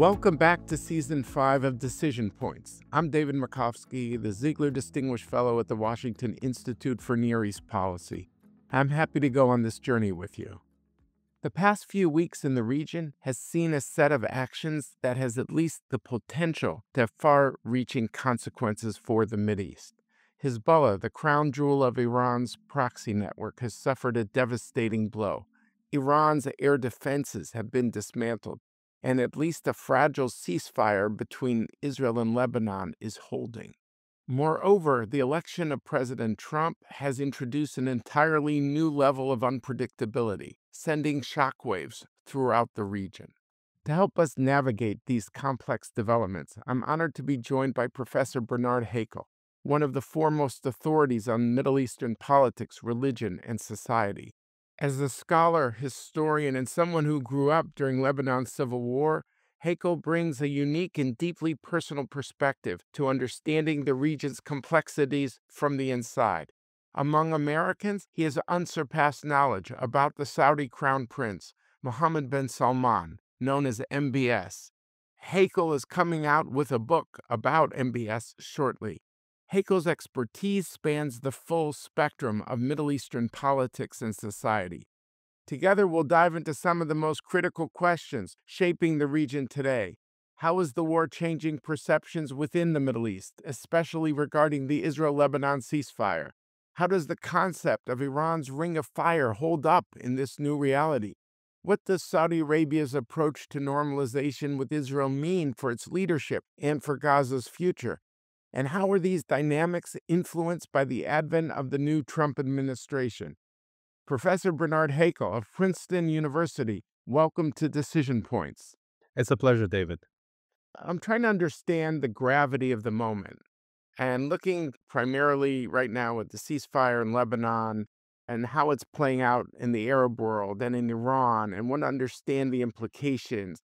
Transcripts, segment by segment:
Welcome back to season five of Decision Points. I'm David Makovsky, the Ziegler Distinguished Fellow at the Washington Institute for Near East Policy. I'm happy to go on this journey with you. The past few weeks in the region has seen a set of actions that has at least the potential to have far reaching consequences for the Mideast. Hezbollah, the crown jewel of Iran's proxy network, has suffered a devastating blow. Iran's air defenses have been dismantled, and at least a fragile ceasefire between Israel and Lebanon is holding. Moreover, the election of President Trump has introduced an entirely new level of unpredictability, sending shockwaves throughout the region. To help us navigate these complex developments, I'm honored to be joined by Professor Bernard Haykel, one of the foremost authorities on Middle Eastern politics, religion, and society. As a scholar, historian, and someone who grew up during Lebanon's civil war, Haykel brings a unique and deeply personal perspective to understanding the region's complexities from the inside. Among Americans, he has unsurpassed knowledge about the Saudi crown prince, Mohammed bin Salman, known as MBS. Haykel is coming out with a book about MBS shortly. Haykel's expertise spans the full spectrum of Middle Eastern politics and society. Together, we'll dive into some of the most critical questions shaping the region today. How is the war changing perceptions within the Middle East, especially regarding the Israel Lebanon ceasefire? How does the concept of Iran's ring of fire hold up in this new reality? What does Saudi Arabia's approach to normalization with Israel mean for its leadership and for Gaza's future? And how are these dynamics influenced by the advent of the new Trump administration? Professor Bernard Haykel of Princeton University, welcome to Decision Points. It's a pleasure, David. I'm trying to understand the gravity of the moment and looking primarily right now at the ceasefire in Lebanon and how it's playing out in the Arab world and in Iran and want to understand the implications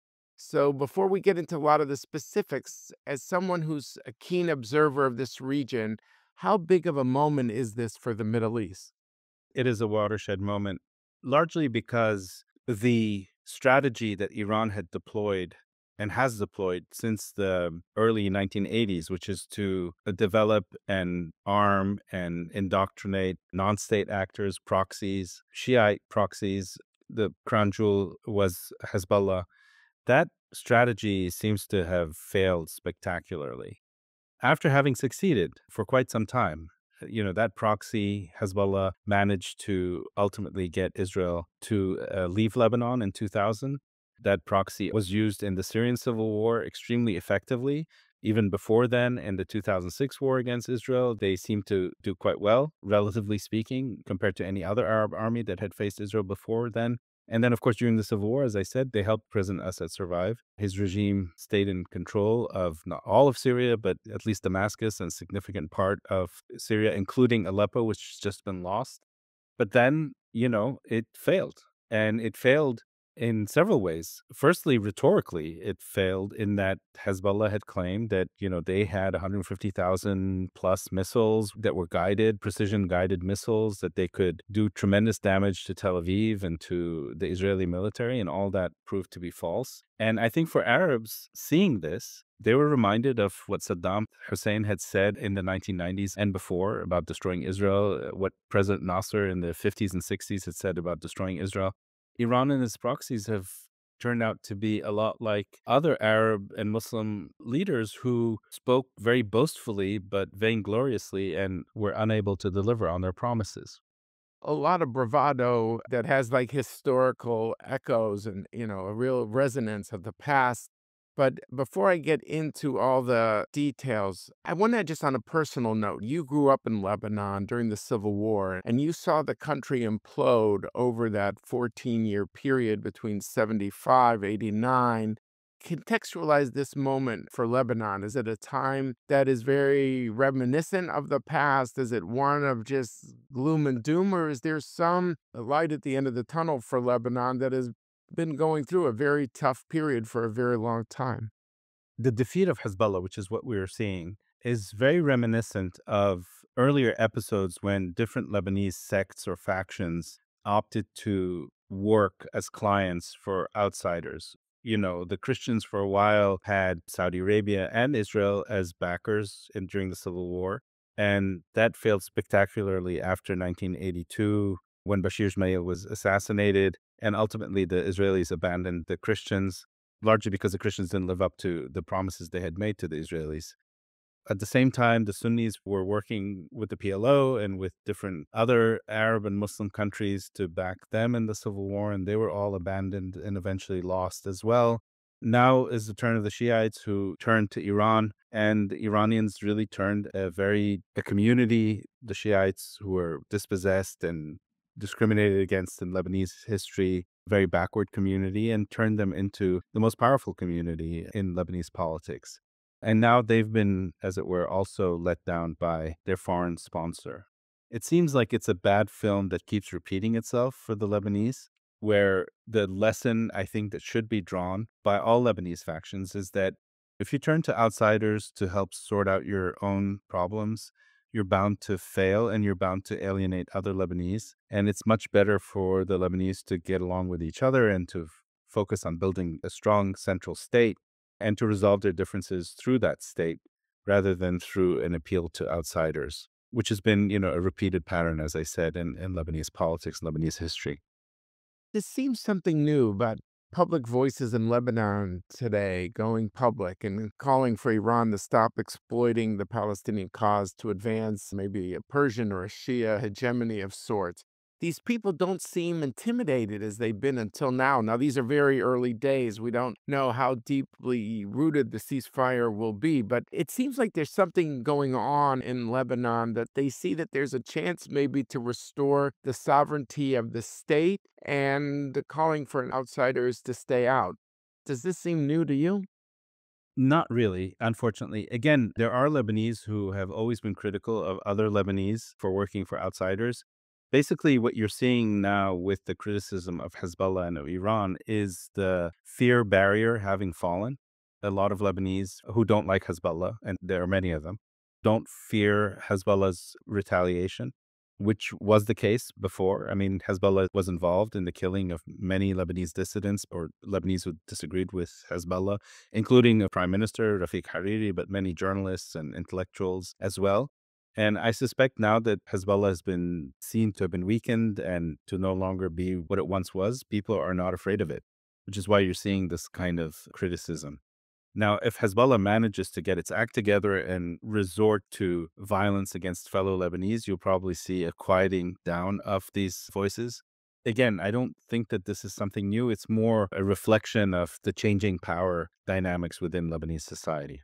so, before we get into a lot of the specifics, as someone who's a keen observer of this region, how big of a moment is this for the Middle East? It is a watershed moment, largely because the strategy that Iran had deployed and has deployed since the early 1980s, which is to uh, develop and arm and indoctrinate non state actors, proxies, Shiite proxies. The crown jewel was Hezbollah that strategy seems to have failed spectacularly. After having succeeded for quite some time, uh, you know, that proxy, Hezbollah, managed to ultimately get Israel to uh, leave Lebanon in 2000. That proxy was used in the Syrian civil war extremely effectively. Even before then, in the 2006 war against Israel, they seemed to do quite well, relatively speaking, compared to any other Arab army that had faced Israel before then. And then, of course, during the civil war, as I said, they helped President Assad survive. His regime stayed in control of not all of Syria, but at least Damascus and significant part of Syria, including Aleppo, which has just been lost. But then, you know, it failed. And it failed in several ways. Firstly, rhetorically, it failed in that Hezbollah had claimed that, you know, they had 150,000 plus missiles that were guided, precision guided missiles that they could do tremendous damage to Tel Aviv and to the Israeli military, and all that proved to be false. And I think for Arabs seeing this, they were reminded of what Saddam Hussein had said in the 1990s and before about destroying Israel, uh, what President Nasser in the 50s and 60s had said about destroying Israel. Iran and its proxies have turned out to be a lot like other Arab and Muslim leaders who spoke very boastfully but vaingloriously and were unable to deliver on their promises. A lot of bravado that has like historical echoes and, you know, a real resonance of the past but before I get into all the details, I want to just on a personal note. You grew up in Lebanon during the Civil War and you saw the country implode over that 14 year period between 75, 89. Contextualize this moment for Lebanon. Is it a time that is very reminiscent of the past? Is it one of just gloom and doom, or is there some light at the end of the tunnel for Lebanon that is been going through a very tough period for a very long time. The defeat of Hezbollah, which is what we are seeing, is very reminiscent of earlier episodes when different Lebanese sects or factions opted to work as clients for outsiders. You know, the Christians for a while had Saudi Arabia and Israel as backers in, during the Civil War. And that failed spectacularly after 1982 when Bashir Gemayel was assassinated. And ultimately, the Israelis abandoned the Christians, largely because the Christians didn't live up to the promises they had made to the Israelis. At the same time, the Sunnis were working with the PLO and with different other Arab and Muslim countries to back them in the civil war, and they were all abandoned and eventually lost as well. Now is the turn of the Shiites who turned to Iran, and the Iranians really turned a very a community, the Shiites who were dispossessed and discriminated against in Lebanese history, very backward community, and turned them into the most powerful community in Lebanese politics. And now they've been, as it were, also let down by their foreign sponsor. It seems like it's a bad film that keeps repeating itself for the Lebanese, where the lesson I think that should be drawn by all Lebanese factions is that if you turn to outsiders to help sort out your own problems, you're bound to fail and you're bound to alienate other Lebanese. And it's much better for the Lebanese to get along with each other and to focus on building a strong central state and to resolve their differences through that state rather than through an appeal to outsiders, which has been, you know, a repeated pattern, as I said, in, in Lebanese politics, and Lebanese history. This seems something new, but public voices in Lebanon today going public and calling for Iran to stop exploiting the Palestinian cause to advance maybe a Persian or a Shia hegemony of sorts. These people don't seem intimidated as they've been until now. Now, these are very early days. We don't know how deeply rooted the ceasefire will be, but it seems like there's something going on in Lebanon that they see that there's a chance maybe to restore the sovereignty of the state and calling for outsiders to stay out. Does this seem new to you? Not really, unfortunately. Again, there are Lebanese who have always been critical of other Lebanese for working for outsiders. Basically, what you're seeing now with the criticism of Hezbollah and of Iran is the fear barrier having fallen. A lot of Lebanese who don't like Hezbollah, and there are many of them, don't fear Hezbollah's retaliation, which was the case before. I mean, Hezbollah was involved in the killing of many Lebanese dissidents or Lebanese who disagreed with Hezbollah, including a Prime Minister, Rafiq Hariri, but many journalists and intellectuals as well. And I suspect now that Hezbollah has been seen to have been weakened and to no longer be what it once was, people are not afraid of it, which is why you're seeing this kind of criticism. Now, if Hezbollah manages to get its act together and resort to violence against fellow Lebanese, you'll probably see a quieting down of these voices. Again, I don't think that this is something new. It's more a reflection of the changing power dynamics within Lebanese society.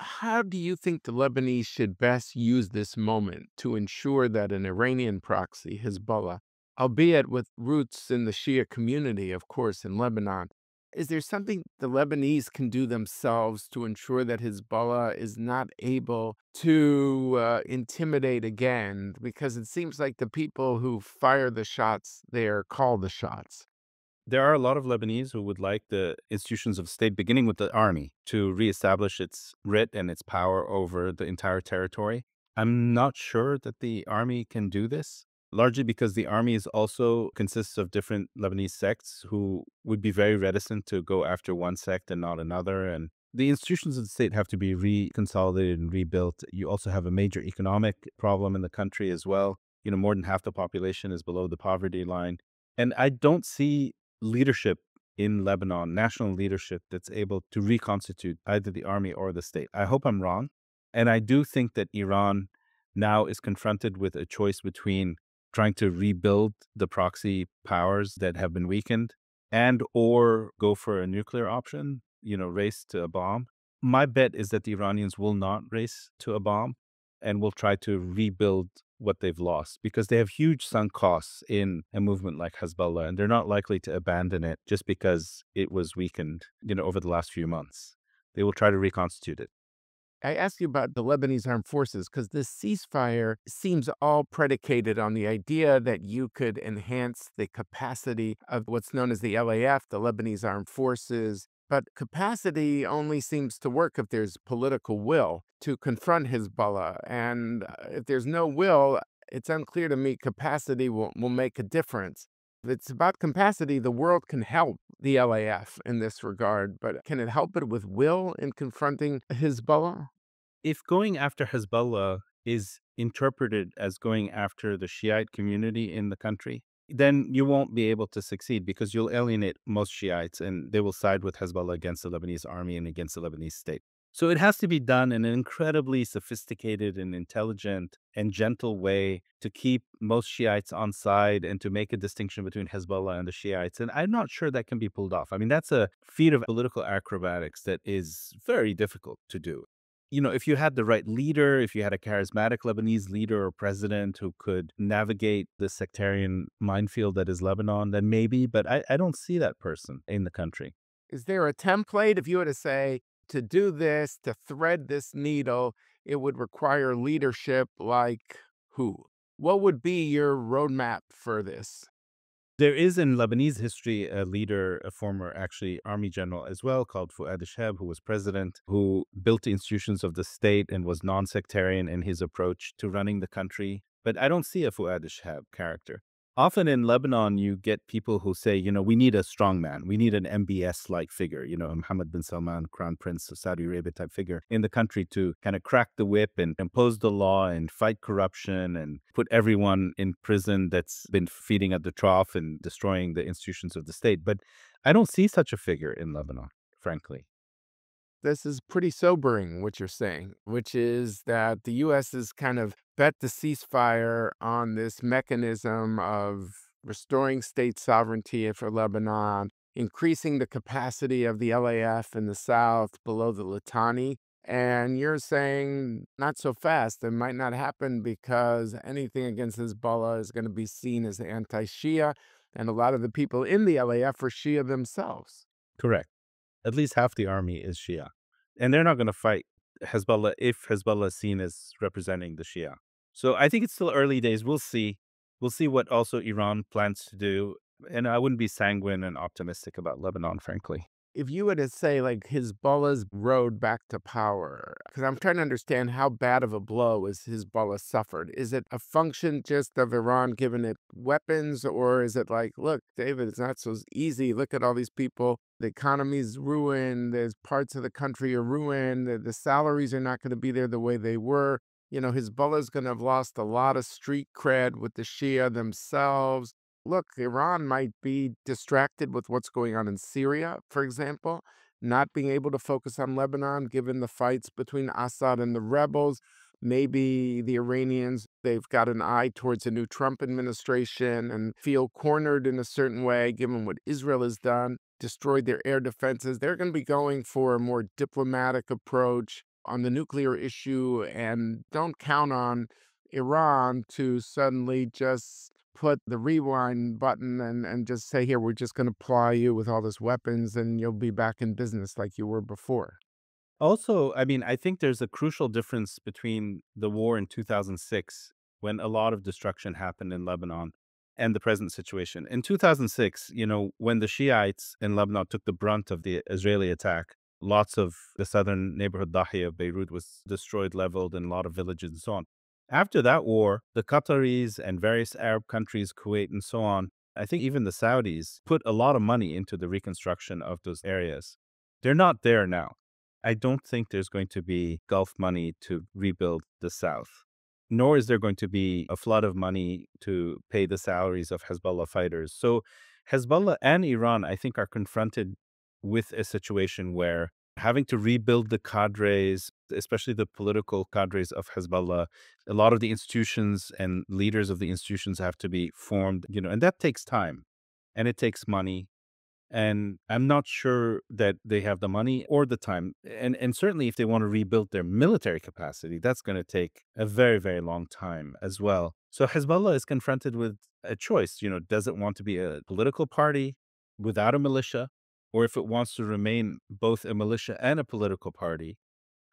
How do you think the Lebanese should best use this moment to ensure that an Iranian proxy, Hezbollah, albeit with roots in the Shia community, of course, in Lebanon, is there something the Lebanese can do themselves to ensure that Hezbollah is not able to uh, intimidate again? Because it seems like the people who fire the shots there call the shots. There are a lot of Lebanese who would like the institutions of state, beginning with the army, to reestablish its writ and its power over the entire territory. I'm not sure that the army can do this, largely because the army is also consists of different Lebanese sects who would be very reticent to go after one sect and not another. And the institutions of the state have to be reconsolidated and rebuilt. You also have a major economic problem in the country as well. You know, more than half the population is below the poverty line. And I don't see leadership in Lebanon, national leadership that's able to reconstitute either the army or the state. I hope I'm wrong. And I do think that Iran now is confronted with a choice between trying to rebuild the proxy powers that have been weakened and or go for a nuclear option, you know, race to a bomb. My bet is that the Iranians will not race to a bomb and will try to rebuild what they've lost because they have huge sunk costs in a movement like Hezbollah, and they're not likely to abandon it just because it was weakened, you know, over the last few months. They will try to reconstitute it. I asked you about the Lebanese armed forces because this ceasefire seems all predicated on the idea that you could enhance the capacity of what's known as the LAF, the Lebanese armed forces. But capacity only seems to work if there's political will to confront Hezbollah. And uh, if there's no will, it's unclear to me capacity will, will make a difference. If It's about capacity. The world can help the LAF in this regard, but can it help it with will in confronting Hezbollah? If going after Hezbollah is interpreted as going after the Shiite community in the country, then you won't be able to succeed because you'll alienate most Shiites and they will side with Hezbollah against the Lebanese army and against the Lebanese state. So it has to be done in an incredibly sophisticated and intelligent and gentle way to keep most Shiites on side and to make a distinction between Hezbollah and the Shiites. And I'm not sure that can be pulled off. I mean, that's a feat of political acrobatics that is very difficult to do you know, if you had the right leader, if you had a charismatic Lebanese leader or president who could navigate the sectarian minefield that is Lebanon, then maybe, but I, I don't see that person in the country. Is there a template if you were to say, to do this, to thread this needle, it would require leadership like who? What would be your roadmap for this? There is in Lebanese history a leader, a former actually army general as well, called Fuad Shehab, who was president, who built the institutions of the state and was non sectarian in his approach to running the country. But I don't see a Fuad Shehab character often in Lebanon, you get people who say, you know, we need a strong man. We need an MBS like figure, you know, Mohammed bin Salman, Crown Prince of Saudi Arabia type figure in the country to kind of crack the whip and impose the law and fight corruption and put everyone in prison that's been feeding at the trough and destroying the institutions of the state. But I don't see such a figure in Lebanon, frankly this is pretty sobering what you're saying, which is that the U.S. has kind of bet the ceasefire on this mechanism of restoring state sovereignty for Lebanon, increasing the capacity of the LAF in the south below the Litani. And you're saying not so fast. It might not happen because anything against Hezbollah is going to be seen as anti Shia. And a lot of the people in the LAF are Shia themselves. Correct. At least half the army is Shia. And they're not going to fight Hezbollah if Hezbollah is seen as representing the Shia. So I think it's still early days. We'll see. We'll see what also Iran plans to do. And I wouldn't be sanguine and optimistic about Lebanon, frankly. If you were to say like Hezbollah's road back to power, because I'm trying to understand how bad of a blow is Hezbollah suffered. Is it a function just of Iran giving it weapons, or is it like, look, David, it's not so easy. Look at all these people. The economy's ruined. There's parts of the country are ruined. The, the salaries are not going to be there the way they were you know, Hezbollah is going to have lost a lot of street cred with the Shia themselves. Look, Iran might be distracted with what's going on in Syria, for example, not being able to focus on Lebanon given the fights between Assad and the rebels. Maybe the Iranians, they've got an eye towards a new Trump administration and feel cornered in a certain way given what Israel has done, destroyed their air defenses. They're going to be going for a more diplomatic approach on the nuclear issue and don't count on Iran to suddenly just put the rewind button and, and just say, here, we're just going to ply you with all this weapons and you'll be back in business like you were before. Also, I mean, I think there's a crucial difference between the war in 2006, when a lot of destruction happened in Lebanon, and the present situation. In 2006, you know, when the Shiites in Lebanon took the brunt of the Israeli attack, Lots of the southern neighborhood Dahiya of Beirut was destroyed, leveled, and a lot of villages and so on. After that war, the Qataris and various Arab countries, Kuwait and so on, I think even the Saudis put a lot of money into the reconstruction of those areas. They're not there now. I don't think there's going to be Gulf money to rebuild the South, nor is there going to be a flood of money to pay the salaries of Hezbollah fighters. So Hezbollah and Iran, I think, are confronted with a situation where having to rebuild the cadres, especially the political cadres of Hezbollah, a lot of the institutions and leaders of the institutions have to be formed, you know, and that takes time and it takes money. And I'm not sure that they have the money or the time. And and certainly if they want to rebuild their military capacity, that's going to take a very, very long time as well. So Hezbollah is confronted with a choice, you know, does it want to be a political party without a militia or if it wants to remain both a militia and a political party,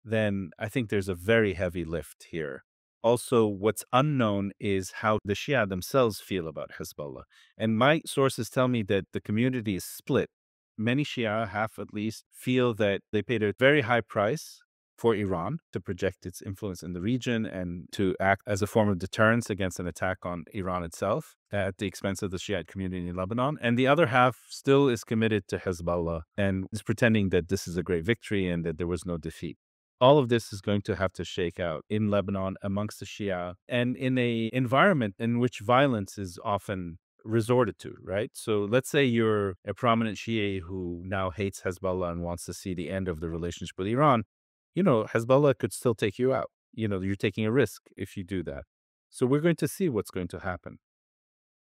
then I think there's a very heavy lift here. Also, what's unknown is how the Shia themselves feel about Hezbollah. And my sources tell me that the community is split. Many Shia, half at least, feel that they paid a very high price for Iran to project its influence in the region and to act as a form of deterrence against an attack on Iran itself at the expense of the Shiite community in Lebanon. And the other half still is committed to Hezbollah and is pretending that this is a great victory and that there was no defeat. All of this is going to have to shake out in Lebanon amongst the Shia and in a environment in which violence is often resorted to, right? So let's say you're a prominent Shia who now hates Hezbollah and wants to see the end of the relationship with Iran. You know, Hezbollah could still take you out. You know, you're taking a risk if you do that. So we're going to see what's going to happen.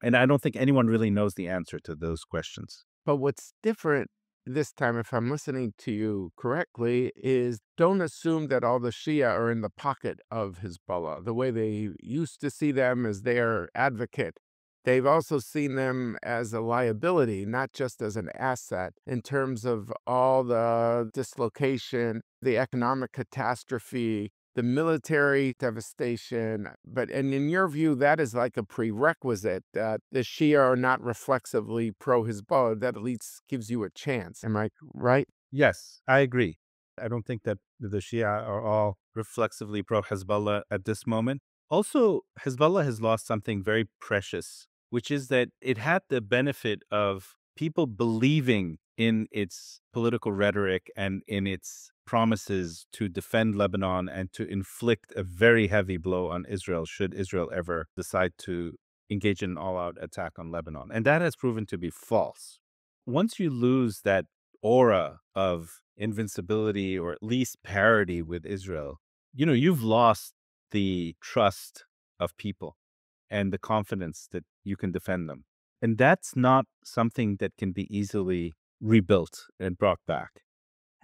And I don't think anyone really knows the answer to those questions. But what's different this time, if I'm listening to you correctly, is don't assume that all the Shia are in the pocket of Hezbollah, the way they used to see them as their advocate. They've also seen them as a liability, not just as an asset, in terms of all the dislocation, the economic catastrophe, the military devastation. Uh, but and in your view, that is like a prerequisite that the Shia are not reflexively pro Hezbollah. That at least gives you a chance. Am I right? Yes, I agree. I don't think that the Shia are all reflexively pro Hezbollah at this moment. Also, Hezbollah has lost something very precious, which is that it had the benefit of people believing in its political rhetoric and in its promises to defend Lebanon and to inflict a very heavy blow on Israel should Israel ever decide to engage in an all out attack on Lebanon. And that has proven to be false. Once you lose that aura of invincibility or at least parity with Israel, you know, you've lost the trust of people and the confidence that you can defend them. And that's not something that can be easily rebuilt and brought back.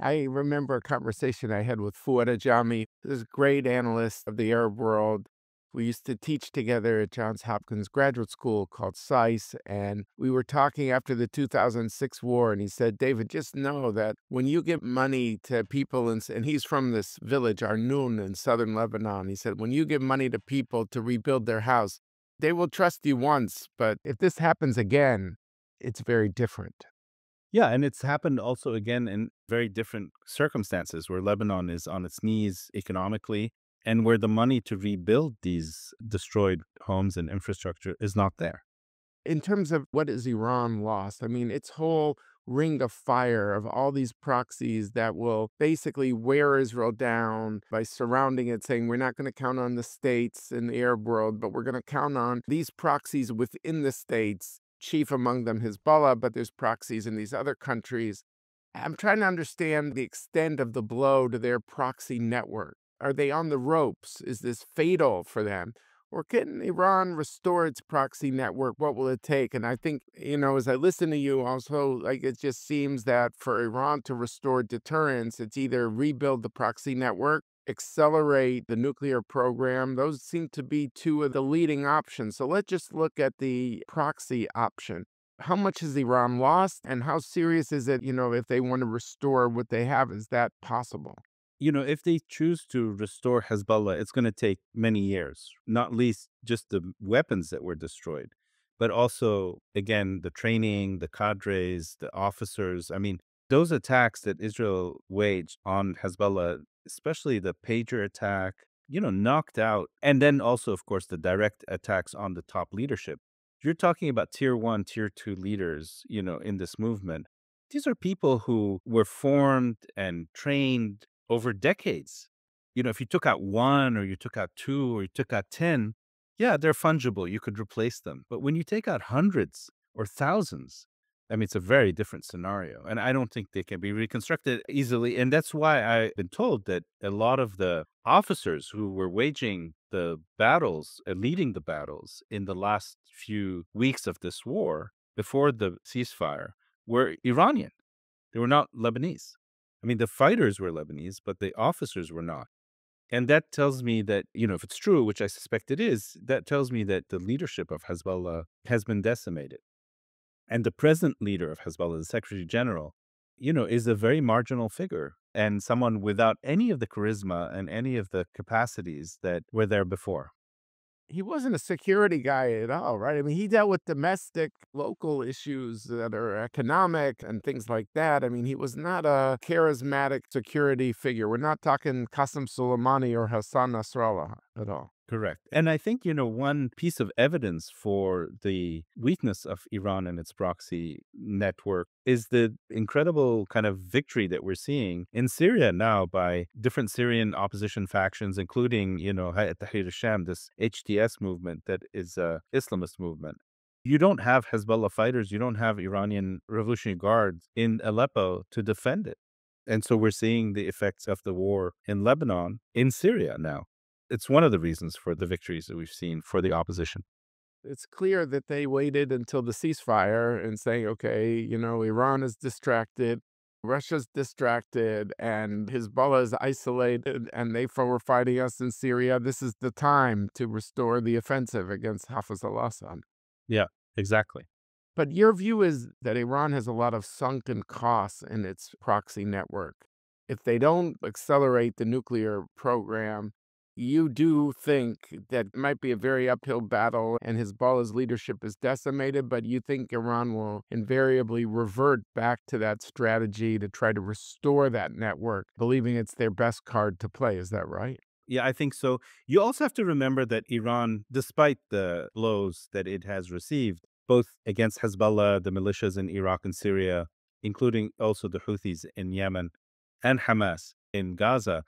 I remember a conversation I had with Fouad Ajami, this great analyst of the Arab world. We used to teach together at Johns Hopkins Graduate School called SAIS, and we were talking after the 2006 war, and he said, David, just know that when you give money to people, in, and he's from this village, Arnoun in southern Lebanon, he said, when you give money to people to rebuild their house, they will trust you once, but if this happens again, it's very different. Yeah, and it's happened also again in very different circumstances where Lebanon is on its knees economically and where the money to rebuild these destroyed homes and infrastructure is not there. In terms of what is Iran lost, I mean, its whole ring of fire of all these proxies that will basically wear Israel down by surrounding it, saying we're not going to count on the states in the Arab world, but we're going to count on these proxies within the states chief among them Hezbollah, but there's proxies in these other countries. I'm trying to understand the extent of the blow to their proxy network. Are they on the ropes? Is this fatal for them? Or can Iran restore its proxy network? What will it take? And I think, you know, as I listen to you, also, like it just seems that for Iran to restore deterrence, it's either rebuild the proxy network accelerate the nuclear program. Those seem to be two of the leading options. So let's just look at the proxy option. How much has Iran lost and how serious is it, you know, if they want to restore what they have? Is that possible? You know, if they choose to restore Hezbollah, it's going to take many years, not least just the weapons that were destroyed, but also, again, the training, the cadres, the officers. I mean, those attacks that Israel waged on Hezbollah especially the pager attack, you know, knocked out. And then also, of course, the direct attacks on the top leadership. You're talking about tier one, tier two leaders, you know, in this movement. These are people who were formed and trained over decades. You know, if you took out one or you took out two or you took out 10, yeah, they're fungible. You could replace them. But when you take out hundreds or thousands, I mean, it's a very different scenario. And I don't think they can be reconstructed easily. And that's why I've been told that a lot of the officers who were waging the battles and leading the battles in the last few weeks of this war before the ceasefire were Iranian. They were not Lebanese. I mean, the fighters were Lebanese, but the officers were not. And that tells me that, you know, if it's true, which I suspect it is, that tells me that the leadership of Hezbollah has been decimated. And the present leader of Hezbollah, the Secretary General, you know, is a very marginal figure and someone without any of the charisma and any of the capacities that were there before. he wasn't a security guy at all, right? I mean, he dealt with domestic, local issues that are economic and things like that. I mean, he was not a charismatic security figure. We're not talking Qasem Soleimani or Hassan Nasrallah at all. Correct. And I think, you know, one piece of evidence for the weakness of Iran and its proxy network is the incredible kind of victory that we're seeing in Syria now by different Syrian opposition factions, including, you know, Tahrir al-Sham, this HTS movement that is a Islamist movement. You don't have Hezbollah fighters, you don't have Iranian Revolutionary Guards in Aleppo to defend it. And so we're seeing the effects of the war in Lebanon in Syria now it's one of the reasons for the victories that we've seen for the opposition. It's clear that they waited until the ceasefire and saying, okay, you know, Iran is distracted, Russia's distracted, and Hezbollah is isolated, and they were fighting us in Syria. This is the time to restore the offensive against Hafiz al Assad. Yeah, exactly. But your view is that Iran has a lot of sunken costs in its proxy network. If they don't accelerate the nuclear program, you do think that might be a very uphill battle and Hezbollah's leadership is decimated, but you think Iran will invariably revert back to that strategy to try to restore that network, believing it's their best card to play. Is that right? Yeah, I think so. You also have to remember that Iran, despite the blows that it has received, both against Hezbollah, the militias in Iraq and Syria, including also the Houthis in Yemen, and Hamas in Gaza,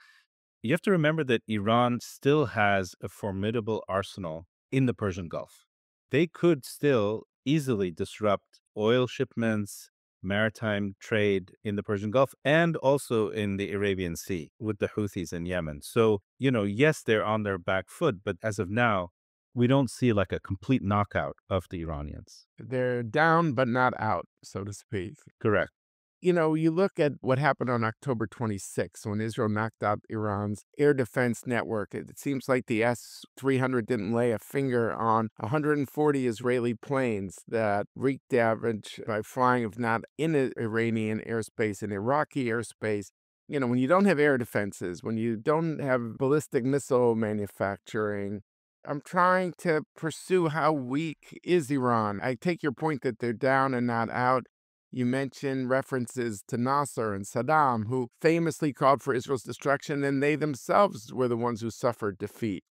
you have to remember that Iran still has a formidable arsenal in the Persian Gulf. They could still easily disrupt oil shipments, maritime trade in the Persian Gulf, and also in the Arabian Sea with the Houthis in Yemen. So, you know, yes, they're on their back foot, but as of now, we don't see like a complete knockout of the Iranians. They're down, but not out, so to speak. Correct you know, you look at what happened on October 26 when Israel knocked out Iran's air defense network. It seems like the S 300 didn't lay a finger on 140 Israeli planes that wreaked damage by flying, if not in Iranian airspace, in Iraqi airspace. You know, when you don't have air defenses, when you don't have ballistic missile manufacturing, I'm trying to pursue how weak is Iran. I take your point that they're down and not out. You mentioned references to Nasser and Saddam, who famously called for Israel's destruction, and they themselves were the ones who suffered defeat.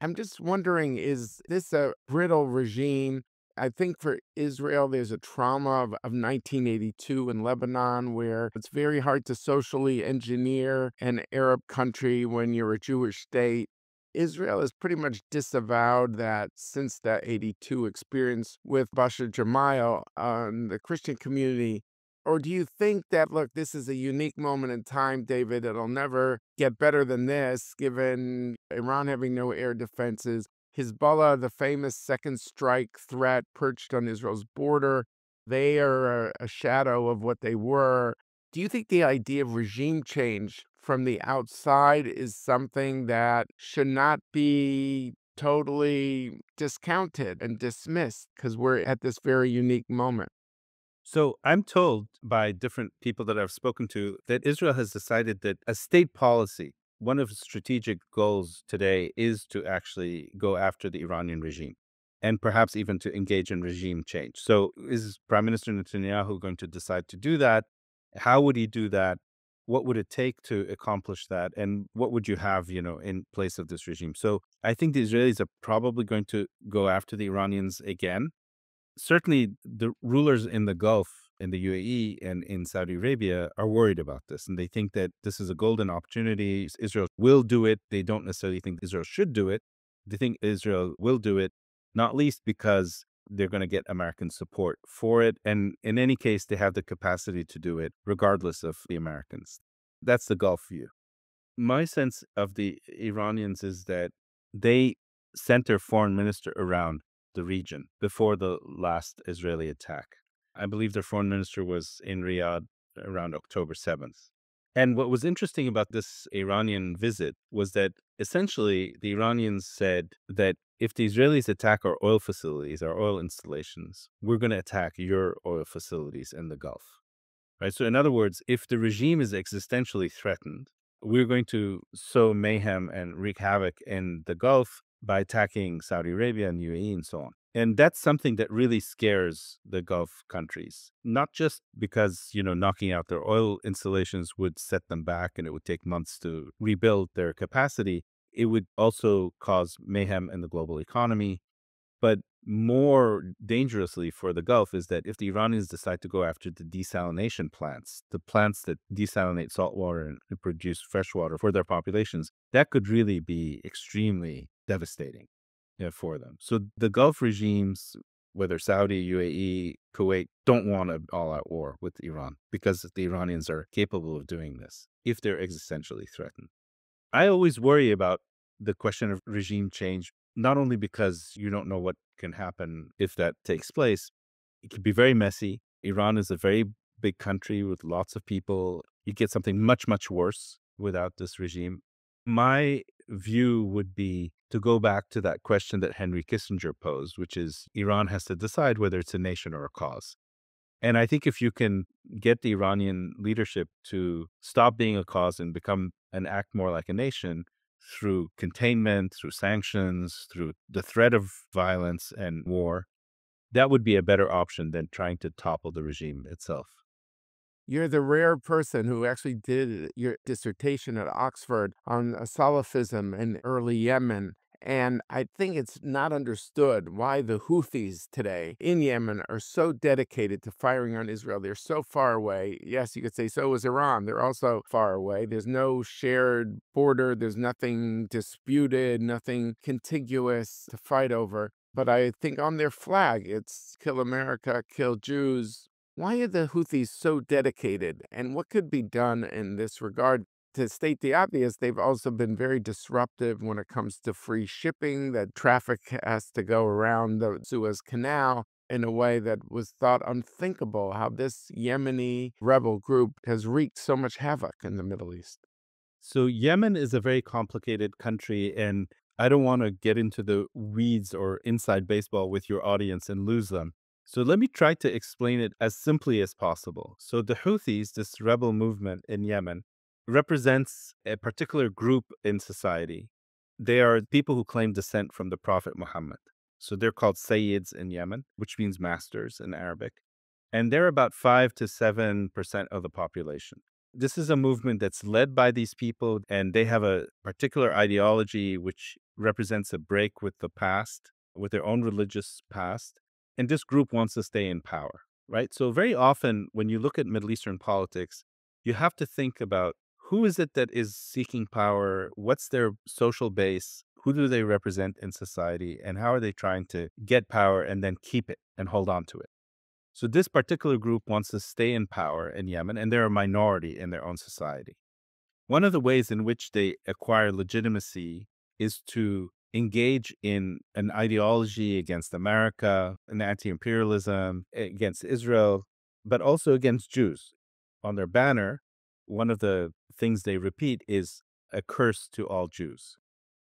I'm just wondering is this a brittle regime? I think for Israel, there's a trauma of, of 1982 in Lebanon where it's very hard to socially engineer an Arab country when you're a Jewish state. Israel has pretty much disavowed that since that 82 experience with Bashar Gemayel on the Christian community. Or do you think that, look, this is a unique moment in time, David, it'll never get better than this, given Iran having no air defenses, Hezbollah, the famous second strike threat perched on Israel's border, they are a shadow of what they were. Do you think the idea of regime change from the outside is something that should not be totally discounted and dismissed because we're at this very unique moment. So I'm told by different people that I've spoken to that Israel has decided that a state policy, one of its strategic goals today is to actually go after the Iranian regime and perhaps even to engage in regime change. So is Prime Minister Netanyahu going to decide to do that? How would he do that? What would it take to accomplish that and what would you have you know in place of this regime? So i think the israelis are probably going to go after the iranians again. Certainly the rulers in the gulf in the uae and in saudi arabia are worried about this and they think that this is a golden opportunity. Israel will do it. They don't necessarily think israel should do it. They think israel will do it not least because they're going to get American support for it. And in any case, they have the capacity to do it regardless of the Americans. That's the Gulf view. My sense of the Iranians is that they sent their foreign minister around the region before the last Israeli attack. I believe their foreign minister was in Riyadh around October 7th. And what was interesting about this Iranian visit was that essentially the Iranians said that if the Israelis attack our oil facilities, our oil installations, we're going to attack your oil facilities in the Gulf. Right? So, in other words, if the regime is existentially threatened, we're going to sow mayhem and wreak havoc in the Gulf by attacking Saudi Arabia and UAE and so on. And that's something that really scares the Gulf countries, not just because, you know, knocking out their oil installations would set them back and it would take months to rebuild their capacity. It would also cause mayhem in the global economy. But more dangerously for the Gulf is that if the Iranians decide to go after the desalination plants, the plants that desalinate salt water and produce fresh water for their populations, that could really be extremely devastating yeah, for them. So the Gulf regimes, whether Saudi, UAE, Kuwait, don't want an all out war with Iran because the Iranians are capable of doing this if they're existentially threatened. I always worry about the question of regime change, not only because you don't know what can happen if that takes place, it can be very messy. Iran is a very big country with lots of people. You get something much, much worse without this regime. My view would be to go back to that question that Henry Kissinger posed, which is Iran has to decide whether it's a nation or a cause. And I think if you can get the Iranian leadership to stop being a cause and become and act more like a nation through containment, through sanctions, through the threat of violence and war, that would be a better option than trying to topple the regime itself. You're the rare person who actually did your dissertation at Oxford on Salafism in early Yemen. And I think it's not understood why the Houthis today in Yemen are so dedicated to firing on Israel. They're so far away. Yes, you could say so is Iran. They're also far away. There's no shared border, there's nothing disputed, nothing contiguous to fight over. But I think on their flag, it's kill America, kill Jews, why are the Houthis so dedicated, and what could be done in this regard? To state the obvious, they've also been very disruptive when it comes to free shipping, that traffic has to go around the Suez Canal in a way that was thought unthinkable, how this Yemeni rebel group has wreaked so much havoc in the Middle East. So, Yemen is a very complicated country, and I don't want to get into the weeds or inside baseball with your audience and lose them. So let me try to explain it as simply as possible. So the Houthis, this rebel movement in Yemen, represents a particular group in society. They are people who claim descent from the Prophet Muhammad. So they're called Sayyids in Yemen, which means masters in Arabic. And they're about 5 to 7% of the population. This is a movement that's led by these people, and they have a particular ideology which represents a break with the past, with their own religious past and this group wants to stay in power, right? So very often when you look at Middle Eastern politics, you have to think about who is it that is seeking power? What's their social base? Who do they represent in society? And how are they trying to get power and then keep it and hold on to it? So, this particular group wants to stay in power in Yemen, and they're a minority in their own society. One of the ways in which they acquire legitimacy is to engage in an ideology against America, an anti imperialism, against Israel, but also against Jews. On their banner, one of the things they repeat is a curse to all Jews.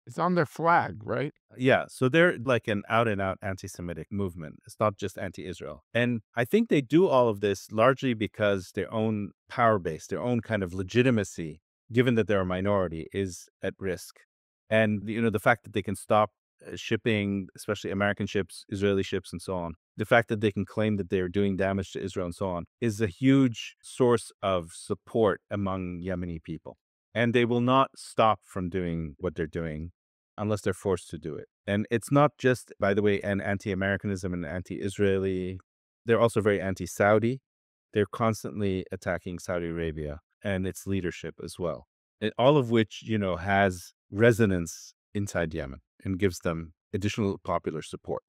It's on their flag, right? Yeah. So they're like an out and out anti Semitic movement. It's not just anti Israel. And I think they do all of this largely because their own power base, their own kind of legitimacy, given that they're a minority, is at risk and you know the fact that they can stop uh, shipping especially american ships israeli ships and so on the fact that they can claim that they're doing damage to israel and so on is a huge source of support among yemeni people and they will not stop from doing what they're doing unless they're forced to do it and it's not just by the way an anti-americanism and anti-israeli they're also very anti-saudi they're constantly attacking saudi arabia and its leadership as well and all of which you know has resonance inside Yemen and gives them additional popular support.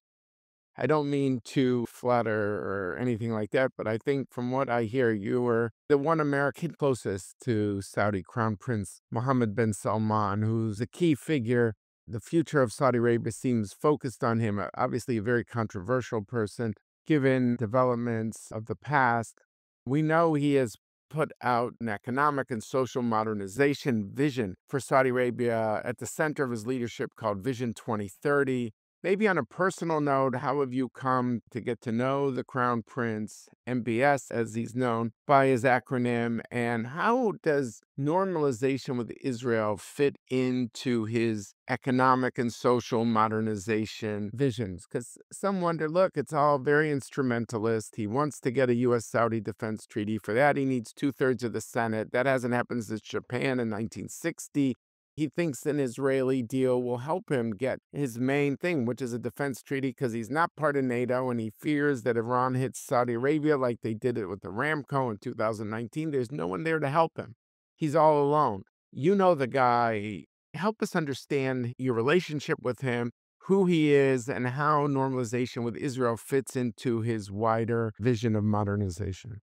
I don't mean to flatter or anything like that, but I think from what I hear, you were the one American closest to Saudi Crown Prince Mohammed bin Salman, who's a key figure. The future of Saudi Arabia seems focused on him, uh, obviously, a very controversial person given developments of the past. We know he has put out an economic and social modernization vision for Saudi Arabia at the center of his leadership called Vision 2030. Maybe on a personal note, how have you come to get to know the Crown Prince, MBS as he's known by his acronym, and how does normalization with Israel fit into his economic and social modernization visions? Because some wonder look, it's all very instrumentalist. He wants to get a U.S. Saudi defense treaty. For that, he needs two thirds of the Senate. That hasn't happened since Japan in 1960 he thinks an Israeli deal will help him get his main thing, which is a defense treaty, because he's not part of NATO and he fears that Iran hits Saudi Arabia like they did it with the Aramco in 2019. There's no one there to help him. He's all alone. You know the guy. Help us understand your relationship with him, who he is, and how normalization with Israel fits into his wider vision of modernization.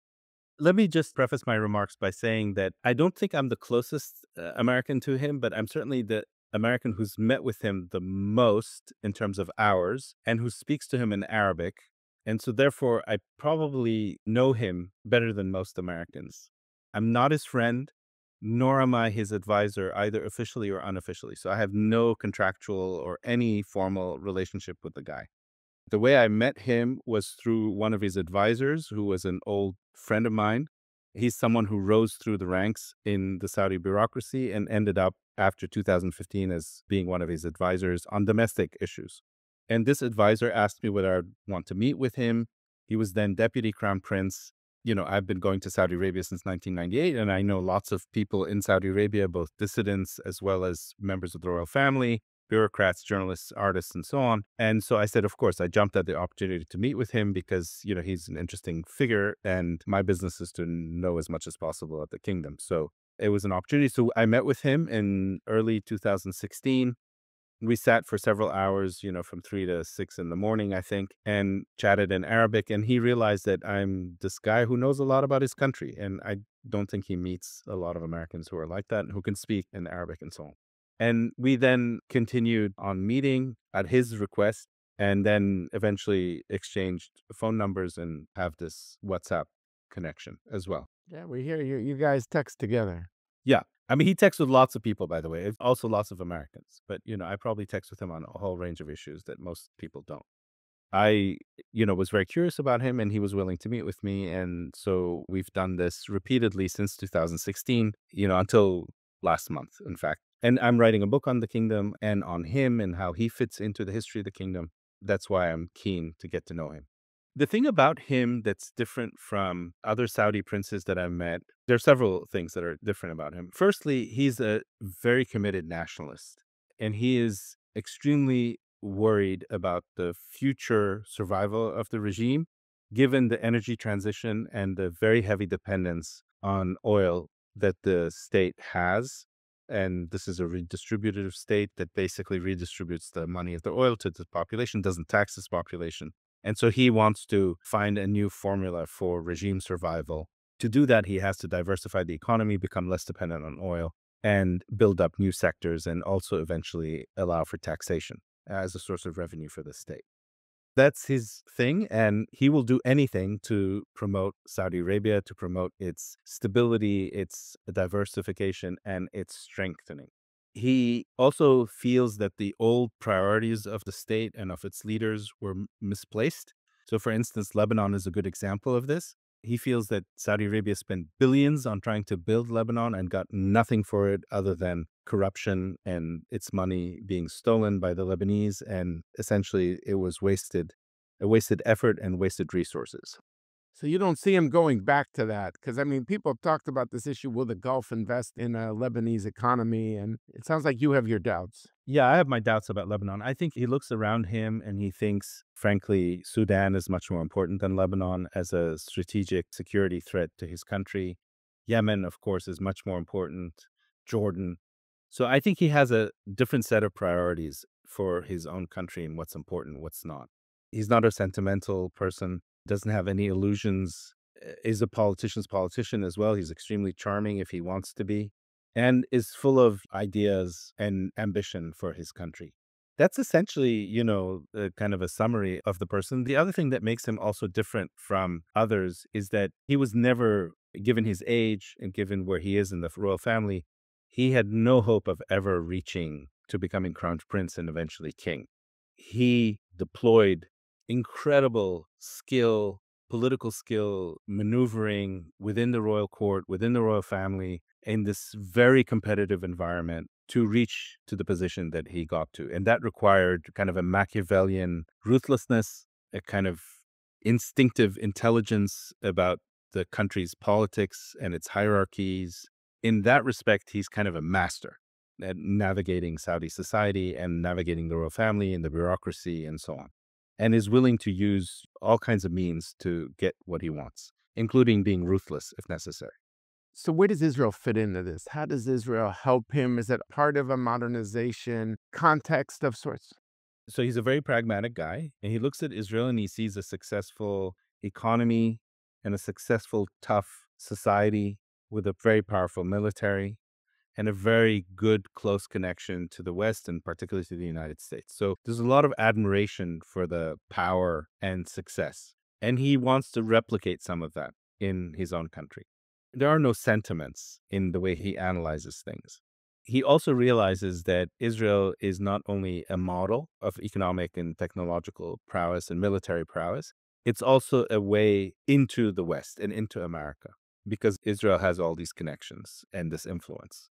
Let me just preface my remarks by saying that I don't think I'm the closest uh, American to him, but I'm certainly the American who's met with him the most in terms of hours and who speaks to him in Arabic. And so, therefore, I probably know him better than most Americans. I'm not his friend, nor am I his advisor, either officially or unofficially. So, I have no contractual or any formal relationship with the guy. The way I met him was through one of his advisors, who was an old friend of mine. He's someone who rose through the ranks in the Saudi bureaucracy and ended up after 2015 as being one of his advisors on domestic issues. And this advisor asked me whether I'd want to meet with him. He was then deputy crown prince. You know, I've been going to Saudi Arabia since 1998, and I know lots of people in Saudi Arabia, both dissidents as well as members of the royal family bureaucrats, journalists, artists, and so on. And so I said, of course, I jumped at the opportunity to meet with him because, you know, he's an interesting figure and my business is to know as much as possible of the kingdom. So it was an opportunity. So I met with him in early 2016. We sat for several hours, you know, from three to six in the morning, I think, and chatted in Arabic. And he realized that I'm this guy who knows a lot about his country. And I don't think he meets a lot of Americans who are like that and who can speak in Arabic and so on. And we then continued on meeting at his request and then eventually exchanged phone numbers and have this WhatsApp connection as well. Yeah, we hear you. You guys text together. Yeah. I mean, he texts with lots of people, by the way, also lots of Americans. But, you know, I probably text with him on a whole range of issues that most people don't. I, you know, was very curious about him and he was willing to meet with me. And so we've done this repeatedly since 2016, you know, until last month, in fact. And I'm writing a book on the kingdom and on him and how he fits into the history of the kingdom. That's why I'm keen to get to know him. The thing about him that's different from other Saudi princes that I've met, there are several things that are different about him. Firstly, he's a very committed nationalist, and he is extremely worried about the future survival of the regime, given the energy transition and the very heavy dependence on oil that the state has and this is a redistributive state that basically redistributes the money of the oil to the population, doesn't tax this population. And so he wants to find a new formula for regime survival. To do that, he has to diversify the economy, become less dependent on oil, and build up new sectors, and also eventually allow for taxation as a source of revenue for the state that's his thing and he will do anything to promote Saudi Arabia to promote its stability, its diversification and its strengthening. He also feels that the old priorities of the state and of its leaders were misplaced. So for instance, Lebanon is a good example of this. He feels that Saudi Arabia spent billions on trying to build Lebanon and got nothing for it other than corruption and its money being stolen by the Lebanese. And essentially, it was wasted, a wasted effort and wasted resources. So you don't see him going back to that because I mean, people have talked about this issue: will the Gulf invest in a Lebanese economy? And it sounds like you have your doubts. Yeah, I have my doubts about Lebanon. I think he looks around him and he thinks, frankly, Sudan is much more important than Lebanon as a strategic security threat to his country. Yemen, of course, is much more important. Jordan. So I think he has a different set of priorities for his own country and what's important, what's not. He's not a sentimental person doesn't have any illusions, eh, is a politician's politician as well. He's extremely charming if he wants to be, and is full of ideas and ambition for his country. That's essentially, you know, uh, kind of a summary of the person. The other thing that makes him also different from others is that he was never, given his age and given where he is in the royal family, he had no hope of ever reaching to becoming crown prince and eventually king he deployed incredible skill, political skill, maneuvering within the royal court, within the royal family, in this very competitive environment to reach to the position that he got to. And that required kind of a Machiavellian ruthlessness, a kind of instinctive intelligence about the country's politics and its hierarchies. In that respect, he's kind of a master at navigating Saudi society and navigating the royal family and the bureaucracy and so on, and is willing to use all kinds of means to get what he wants, including being ruthless if necessary. So, where does Israel fit into this? How does Israel help him? Is it part of a modernization context of sorts? So, he's a very pragmatic guy, and he looks at Israel and he sees a successful economy and a successful, tough society with a very powerful military and a very good, close connection to the West and particularly to the United States. So, there's a lot of admiration for the power and success. And he wants to replicate some of that in his own country there are no sentiments in the way he analyzes things. He also realizes that Israel is not only a model of economic and technological prowess and military prowess, it's also a way into the West and into America because Israel has all these connections and this influence.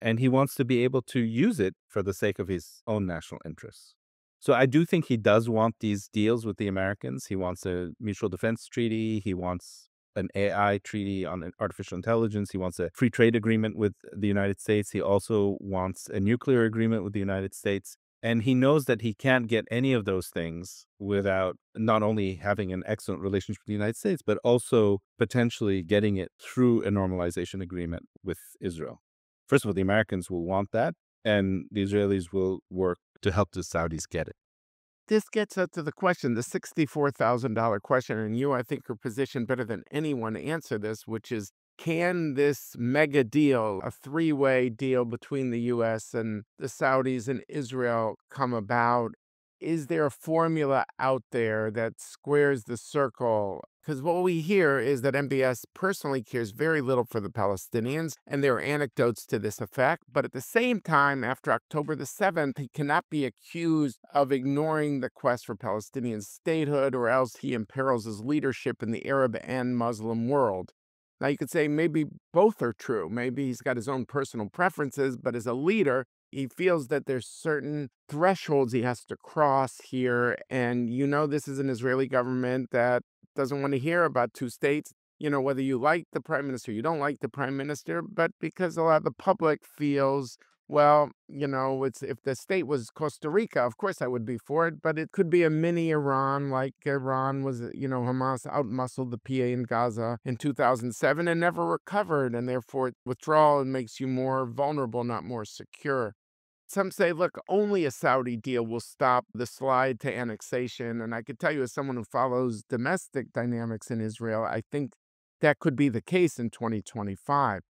And he wants to be able to use it for the sake of his own national interests. So I do think he does want these deals with the Americans. He wants a mutual defense treaty. He wants an AI treaty on artificial intelligence. He wants a free trade agreement with the United States. He also wants a nuclear agreement with the United States. And he knows that he can't get any of those things without not only having an excellent relationship with the United States, but also potentially getting it through a normalization agreement with Israel. First of all, the Americans will want that, and the Israelis will work to help the Saudis get it this gets us to the question, the $64,000 question. And you, I think, are positioned better than anyone to answer this, which is can this mega deal, a three way deal between the US and the Saudis and Israel, come about? Is there a formula out there that squares the circle because what we hear is that MBS personally cares very little for the Palestinians, and there are anecdotes to this effect. But at the same time, after October the 7th, he cannot be accused of ignoring the quest for Palestinian statehood, or else he imperils his leadership in the Arab and Muslim world. Now, you could say maybe both are true. Maybe he's got his own personal preferences, but as a leader, he feels that there's certain thresholds he has to cross here. And you know, this is an Israeli government that doesn't want to hear about two states, you know, whether you like the prime minister, you don't like the prime minister, but because a lot of the public feels, well, you know, it's if the state was Costa Rica, of course I would be for it, but it could be a mini Iran like Iran was, you know, Hamas outmuscled the PA in Gaza in 2007 and never recovered, and therefore withdrawal makes you more vulnerable, not more secure. Some say, look, only a Saudi deal will stop the slide to annexation. And I could tell you, as someone who follows domestic dynamics in Israel, I think that could be the case in 2025.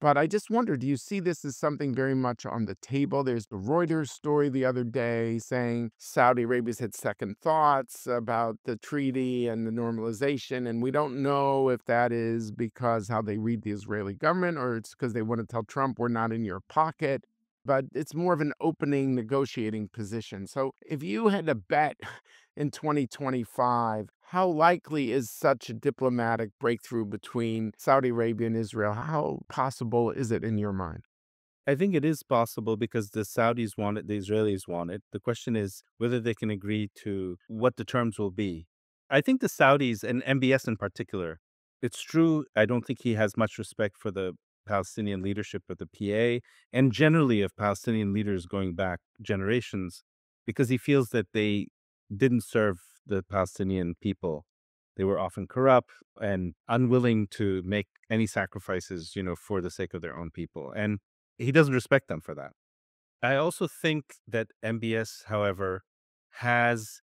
But I just wonder do you see this as something very much on the table? There's the Reuters story the other day saying Saudi Arabia's had second thoughts about the treaty and the normalization. And we don't know if that is because how they read the Israeli government or it's because they want to tell Trump, we're not in your pocket but it's more of an opening negotiating position. So if you had to bet in 2025, how likely is such a diplomatic breakthrough between Saudi Arabia and Israel? How possible is it in your mind? I think it is possible because the Saudis want it, the Israelis want it. The question is whether they can agree to what the terms will be. I think the Saudis and MBS in particular, it's true. I don't think he has much respect for the Palestinian leadership of the PA and generally of Palestinian leaders going back generations because he feels that they didn't serve the Palestinian people. They were often corrupt and unwilling to make any sacrifices, you know, for the sake of their own people. And he doesn't respect them for that. I also think that MBS, however, has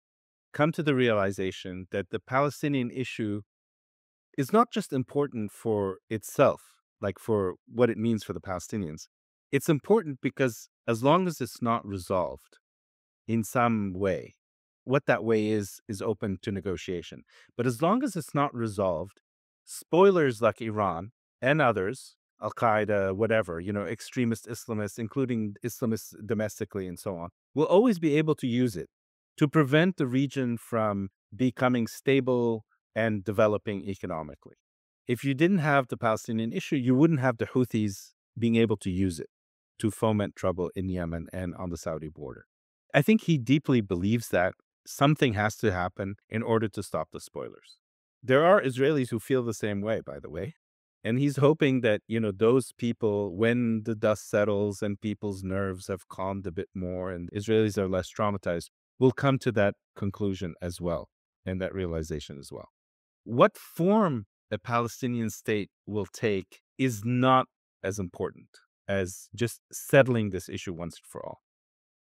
come to the realization that the Palestinian issue is not just important for itself, like for what it means for the Palestinians. It's important because as long as it's not resolved in some way, what that way is is open to negotiation. But as long as it's not resolved, spoilers like Iran and others, Al Qaeda, whatever, you know, extremist Islamists, including Islamists domestically and so on, will always be able to use it to prevent the region from becoming stable and developing economically. If you didn't have the Palestinian issue, you wouldn't have the Houthis being able to use it to foment trouble in Yemen and on the Saudi border. I think he deeply believes that something has to happen in order to stop the spoilers. There are Israelis who feel the same way, by the way. And he's hoping that, you know, those people, when the dust settles and people's nerves have calmed a bit more and Israelis are less traumatized, will come to that conclusion as well and that realization as well. What form a Palestinian state will take is not as important as just settling this issue once and for all.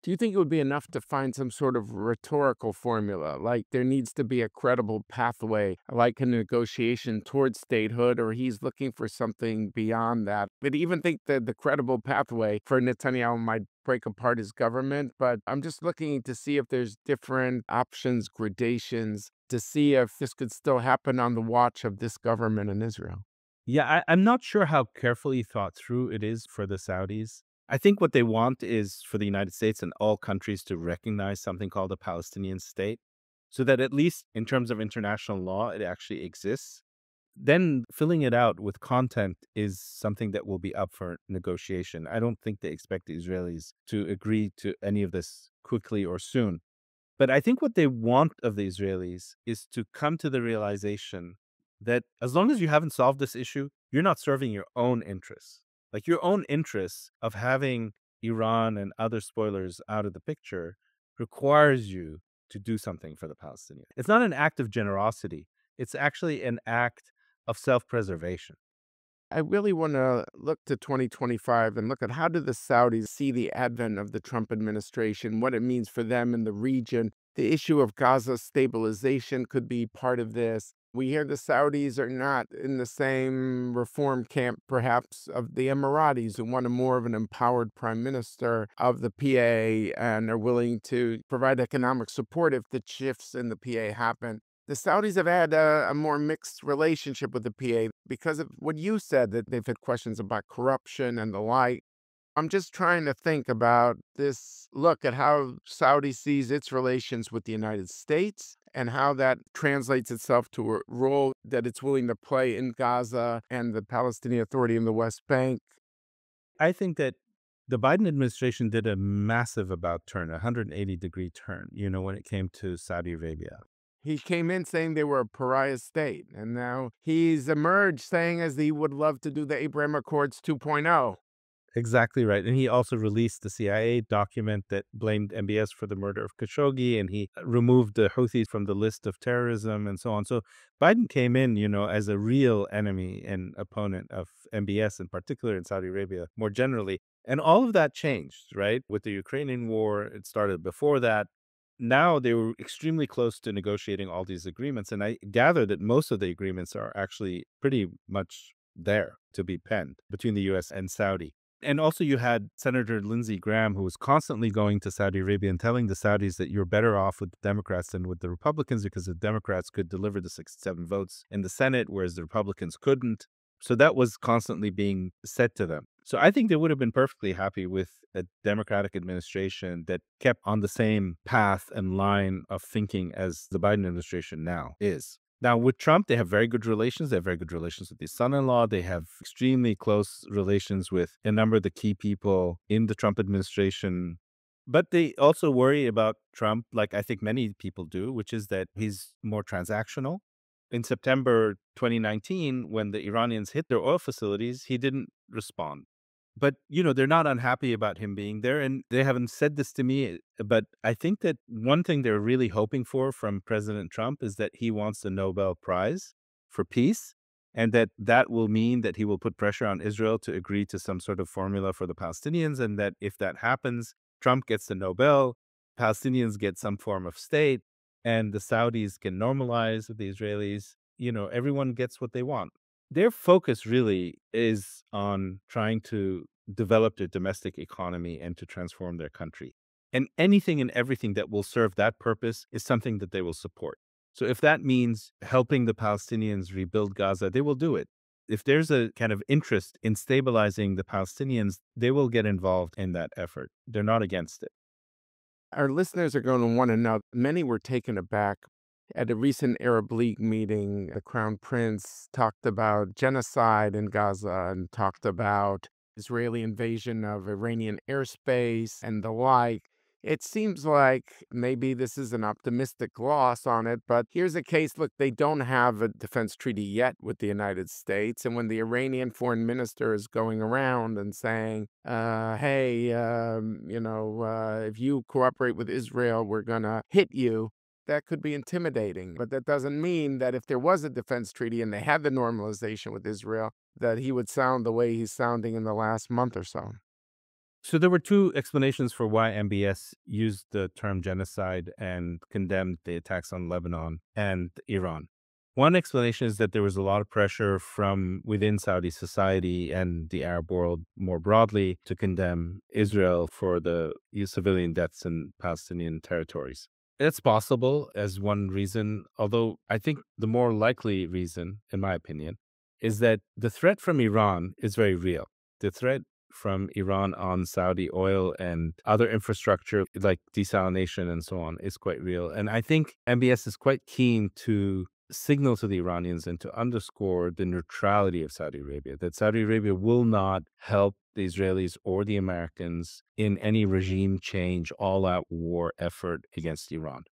Do you think it would be enough to find some sort of rhetorical formula, like there needs to be a credible pathway, like a negotiation towards statehood, or he's looking for something beyond that? But even think that the credible pathway for Netanyahu might break apart his government, but I'm just looking to see if there's different options, gradations, to see if this could still happen on the watch of this government in Israel. Yeah, I, I'm not sure how carefully thought through it is for the Saudis. I think what they want is for the United States and all countries to recognize something called a Palestinian state so that at least in terms of international law, it actually exists. Then filling it out with content is something that will be up for negotiation. I don't think they expect the Israelis to agree to any of this quickly or soon. But I think what they want of the Israelis is to come to the realization that as long as you haven't solved this issue, you're not serving your own interests like your own interests of having Iran and other spoilers out of the picture requires you to do something for the Palestinians. It's not an act of generosity, it's actually an act of self preservation. I really want to look to 2025 and look at how do the Saudis see the advent of the Trump administration, what it means for them in the region. The issue of Gaza stabilization could be part of this. We hear the Saudis are not in the same reform camp, perhaps, of the Emiratis, who want a more of an empowered prime minister of the PA and are willing to provide economic support if the shifts in the PA happen. The Saudis have had a, a, more mixed relationship with the PA because of what you said, that they've had questions about corruption and the like. I'm just trying to think about this look at how Saudi sees its relations with the United States and how that translates itself to a role that it's willing to play in Gaza and the Palestinian Authority in the West Bank. I think that the Biden administration did a massive about turn, a 180 degree turn, you know, when it came to Saudi Arabia. He came in saying they were a pariah state, and now he's emerged saying as he would love to do the Abraham Accords 2.0. Exactly right. And he also released the CIA document that blamed MBS for the murder of Khashoggi and he uh, removed the Houthis from the list of terrorism and so on. So Biden came in, you know, as a real enemy and opponent of MBS in particular in Saudi Arabia more generally. And all of that changed, right? With the Ukrainian war, it started before that. Now they were extremely close to negotiating all these agreements. And I gather that most of the agreements are actually pretty much there to be penned between the US and Saudi. And also, you had Senator Lindsey Graham, who was constantly going to Saudi Arabia and telling the Saudis that you're better off with the Democrats than with the Republicans because the Democrats could deliver the 67 votes in the Senate, whereas the Republicans couldn't. So that was constantly being said to them. So I think they would have been perfectly happy with a Democratic administration that kept on the same path and line of thinking as the Biden administration now is. Now, with Trump, they have very good relations. They have very good relations with his son in law. They have extremely close relations with a number of the key people in the Trump administration. But they also worry about Trump, like I think many people do, which is that he's more transactional. In September 2019, when the Iranians hit their oil facilities, he didn't respond but you know they're not unhappy about him being there and they haven't said this to me eh, but i think that one thing they're really hoping for from president trump is that he wants the nobel prize for peace and that that will mean that he will put pressure on israel to agree to some sort of formula for the palestinians and that if that happens trump gets the nobel palestinians get some form of state and the saudis can normalize with the israelis you know everyone gets what they want their focus really is on trying to develop their domestic economy and to transform their country. And anything and everything that will serve that purpose is something that they will support. So if that means helping the Palestinians rebuild Gaza, they will do it. If there's a kind of interest in stabilizing the Palestinians, they will get involved in that effort. They're not against it. Our listeners are going to want to know many were taken aback. At a recent Arab League meeting, the Crown Prince talked about genocide in Gaza and talked about Israeli invasion of Iranian airspace and the like. It seems like maybe this is an optimistic gloss on it, but here's a case look, they don't have a defense treaty yet with the United States. And when the Iranian foreign minister is going around and saying, uh, hey, um, you know, uh, if you cooperate with Israel, we're going to hit you, that could be intimidating. But that doesn't mean that if there was a defense treaty and they had the normalization with Israel, that he would sound the way he's sounding in the last month or so. So there were two explanations for why MBS used the term genocide and condemned the attacks on Lebanon and Iran. One explanation is that there was a lot of pressure from within Saudi society and the Arab world more broadly to condemn Israel for the civilian deaths in Palestinian territories. It's possible as one reason, although I think the more likely reason, in my opinion, is that the threat from Iran is very real. The threat from Iran on Saudi oil and other infrastructure like desalination and so on is quite real. And I think MBS is quite keen to signal to the Iranians and to underscore the neutrality of Saudi Arabia, that Saudi Arabia will not help the Israelis or the Americans in any regime change, all out war effort against Iran.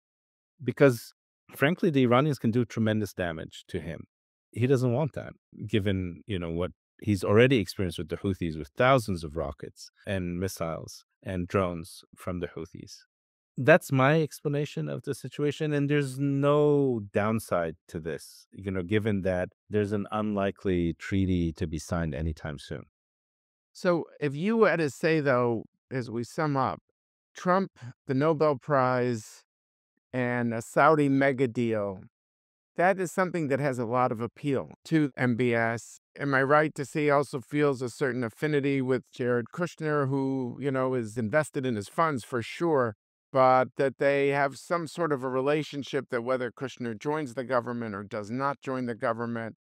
Because frankly, the Iranians can do tremendous damage to him. He doesn't want that, given, you know, what he's already experienced with the Houthis with thousands of rockets and missiles and drones from the Houthis. That's my explanation of the situation. And there's no downside to this, you know, given that there's an unlikely treaty to be signed anytime soon. So, if you had to say, though, as we sum up, Trump, the Nobel Prize, and a Saudi mega deal that is something that has a lot of appeal to MBS. Am I right to say he also feels a certain affinity with Jared Kushner, who, you know, is invested in his funds for sure, but that they have some sort of a relationship that whether Kushner joins the government or does not join the government,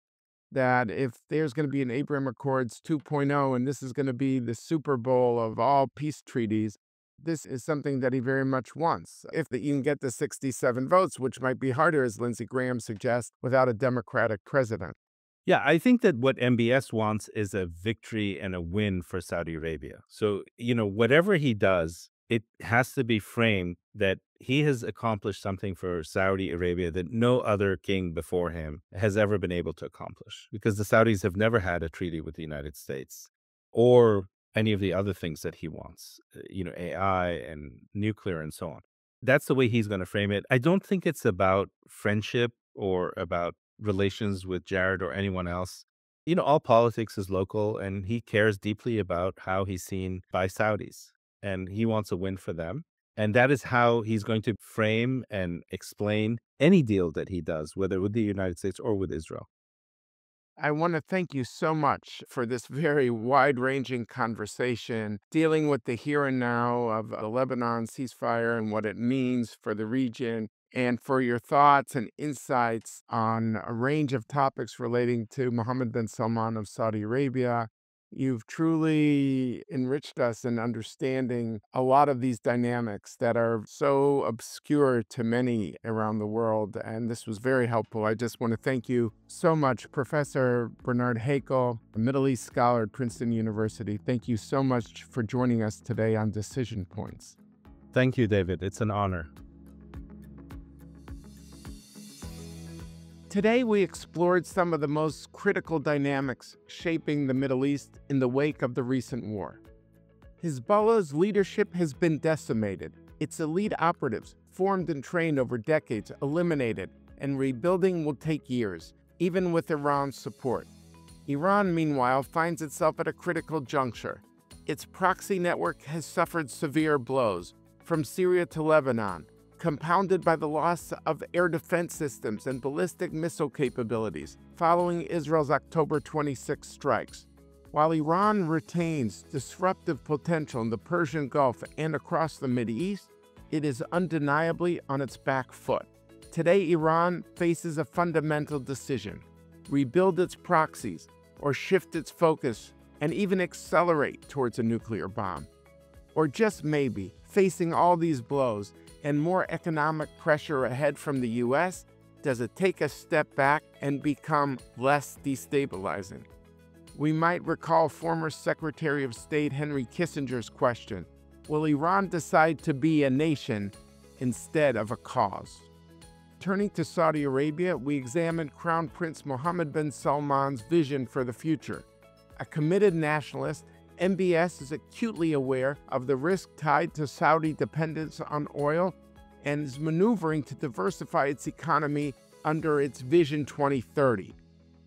that if there's going to be an Abraham Accords 2.0 and this is going to be the Super Bowl of all peace treaties, this is something that he very much wants. If the, you can get the 67 votes, which might be harder, as Lindsey Graham suggests, without a Democratic president. Yeah, I think that what MBS wants is a victory and a win for Saudi Arabia. So, you know, whatever he does, it has to be framed that he has accomplished something for Saudi Arabia that no other king before him has ever been able to accomplish because the Saudis have never had a treaty with the United States or any of the other things that he wants, uh, you know, AI and nuclear and so on. That's the way he's going to frame it. I don't think it's about friendship or about relations with Jared or anyone else. You know, all politics is local and he cares deeply about how he's seen by Saudis and he wants a win for them. And that is how he's going to frame and explain any deal that he does, whether with the United States or with Israel. I want to thank you so much for this very wide ranging conversation dealing with the here and now of the Lebanon ceasefire and what it means for the region, and for your thoughts and insights on a range of topics relating to Mohammed bin Salman of Saudi Arabia, You've truly enriched us in understanding a lot of these dynamics that are so obscure to many around the world. And this was very helpful. I just want to thank you so much, Professor Bernard Haykel, a Middle East scholar at Princeton University. Thank you so much for joining us today on Decision Points. Thank you, David. It's an honor. Today, we explored some of the most critical dynamics shaping the Middle East in the wake of the recent war. Hezbollah's leadership has been decimated, its elite operatives, formed and trained over decades, eliminated, and rebuilding will take years, even with Iran's support. Iran, meanwhile, finds itself at a critical juncture. Its proxy network has suffered severe blows, from Syria to Lebanon, compounded by the loss of air defense systems and ballistic missile capabilities following Israel's October 26 strikes. While Iran retains disruptive potential in the Persian Gulf and across the East, it is undeniably on its back foot. Today, Iran faces a fundamental decision rebuild its proxies or shift its focus and even accelerate towards a nuclear bomb. Or just maybe, facing all these blows and more economic pressure ahead from the US, does it take a step back and become less destabilizing? We might recall former Secretary of State Henry Kissinger's question Will Iran decide to be a nation instead of a cause? Turning to Saudi Arabia, we examined Crown Prince Mohammed bin Salman's vision for the future. A committed nationalist, MBS is acutely aware of the risk tied to Saudi dependence on oil and is maneuvering to diversify its economy under its Vision 2030.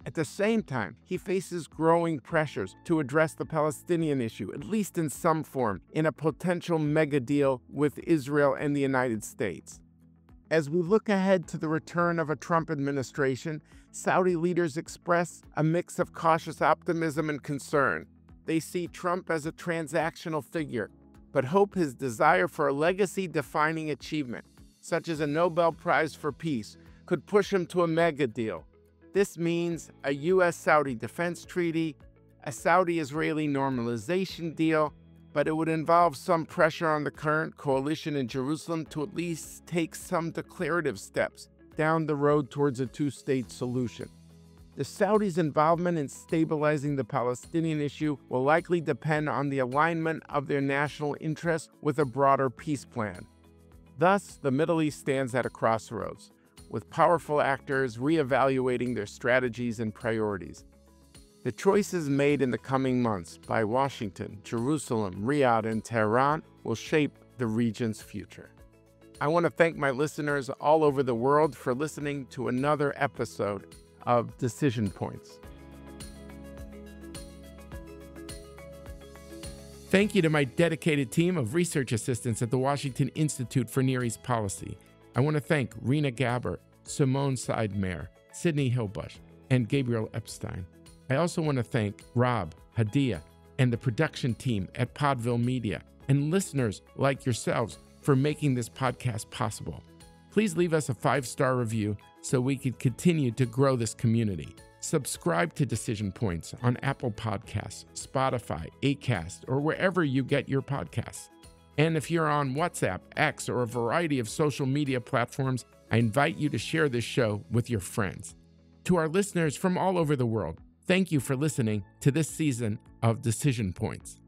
At the same time, he faces growing pressures to address the Palestinian issue, at least in some form, in a potential mega deal with Israel and the United States. As we look ahead to the return of a Trump administration, Saudi leaders express a mix of cautious optimism and concern. They see Trump as a transactional figure, but hope his desire for a legacy defining achievement, such as a Nobel Prize for Peace, could push him to a mega deal this means a U.S. Saudi defense treaty, a Saudi Israeli normalization deal, but it would involve some pressure on the current coalition in Jerusalem to at least take some declarative steps down the road towards a two state solution. The Saudis' involvement in stabilizing the Palestinian issue will likely depend on the alignment of their national interests with a broader peace plan. Thus, the Middle East stands at a crossroads with powerful actors reevaluating their strategies and priorities. The choices made in the coming months by Washington, Jerusalem, Riyadh, and Tehran will shape the region's future. I want to thank my listeners all over the world for listening to another episode of Decision Points. Thank you to my dedicated team of research assistants at the Washington Institute for Near East Policy. I want to thank Rena Gabber, Simone Seidmayer, Sydney Hilbush, and Gabriel Epstein. I also want to thank Rob, Hadia, and the production team at Podville Media, and listeners like yourselves for making this podcast possible. Please leave us a five star review so we can continue to grow this community. Subscribe to Decision Points on Apple Podcasts, Spotify, Acast, or wherever you get your podcasts. And if you're on WhatsApp, X, or a variety of social media platforms, I invite you to share this show with your friends. To our listeners from all over the world, thank you for listening to this season of Decision Points.